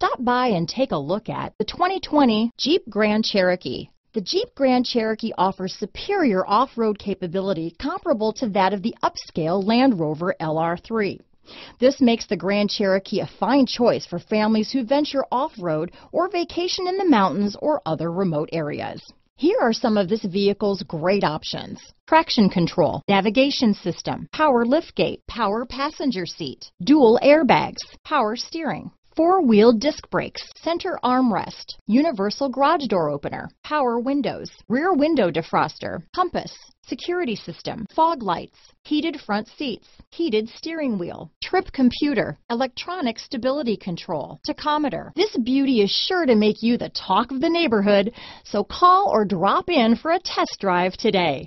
Stop by and take a look at the 2020 Jeep Grand Cherokee. The Jeep Grand Cherokee offers superior off-road capability comparable to that of the upscale Land Rover LR3. This makes the Grand Cherokee a fine choice for families who venture off-road or vacation in the mountains or other remote areas. Here are some of this vehicle's great options. Traction control, navigation system, power liftgate, power passenger seat, dual airbags, power steering, four-wheel disc brakes, center armrest, universal garage door opener, power windows, rear window defroster, compass, security system, fog lights, heated front seats, heated steering wheel, trip computer, electronic stability control, tachometer. This beauty is sure to make you the talk of the neighborhood, so call or drop in for a test drive today.